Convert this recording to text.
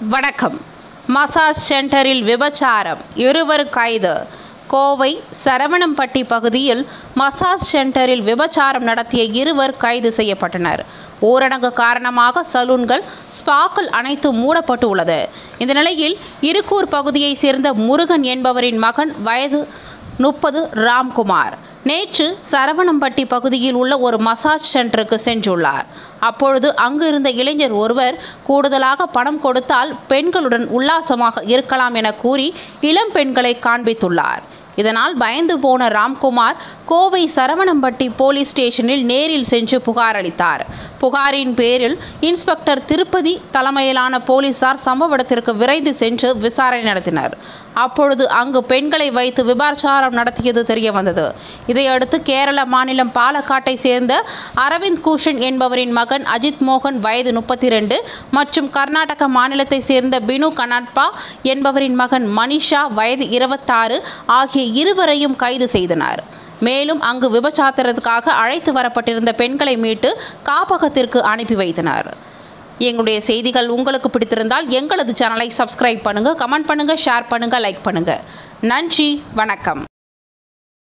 வணக்கம். மசாஜ் சென்டரில் விபச்சாரம் இருவர் கைது. கோவை சரவணம்பட்டி பகுதியில் மசாஜ் சென்டரில் விபச்சாரம் நடத்திய இருவர் கைது செய்யப்பட்டனர். ஊரடங்கு காரணமாக சலூன்கள் ஸ்பாக்கள் அனைத்தும் மூடப்பட்டு உள்ளது இந்த நிலையில் இருக்கூர் பகுதியைச் சேர்ந்த முருகன் என்பவரின் மகன் வயது முப்பது ராம்குமார். நேற்று சரவணம்பட்டி பகுதியில் உள்ள ஒரு மசாஜ் சென்டருக்கு சென்றுள்ளார். அப்பொழுது அங்கு இருந்த இளைஞர் ஒருவர் கூடுதலாக பணம் கொடுத்தால் பெண்களுடன் உல்லாசமாக இருக்கலாம் என கூறி இளம் பெண்களை காண்பித்துள்ளார். இதனால் பயந்து போன ராம்குமார் கோவை சரவணம்பட்டி போலீஸ் ஸ்டேஷனில் நேரில் சென்று புகார் அளித்தார். புகாரின் பேரில் இன்ஸ்பெக்டர் திருப்பதி தலைமையிலான போலீசார் சம்பவ இடத்திற்கு விரைந்து சென்று விசாரணை நடத்தினர். அப்பொழுது அங்கு பெண்களை வைத்து விபாச்சாரம் நடத்தியது தெரிய வந்தது. இதையடுத்து கேரள மாநிலம் பாலக்காட்டை சேர்ந்த அரவிந்த் கூஷன் என்பவரின் மகன் அஜித் மோகன் வயது முப்பத்தி ரெண்டு மற்றும் கர்நாடக மாநிலத்தை சேர்ந்த பினு கனாட்பா என்பவரின் மகன் மனிஷா வயது இருபத்தாறு ஆகிய இருவரையும் கைது செய்தனர். மேலும் அங்கு விபச்சாத்திரத்துக்காக அழைத்து வரப்பட்டிருந்த பெண்களை மீட்டு காப்பகத்திற்கு அனுப்பி வைத்தனர். எங்களுடைய செய்திகள் உங்களுக்கு பிடித்திருந்தால் எங்களது சேனலை சப்ஸ்கிரைப் பண்ணுங்கள் கமெண்ட் பண்ணுங்கள் ஷேர் பண்ணுங்கள் லைக் பண்ணுங்கள் நன்றி வணக்கம்.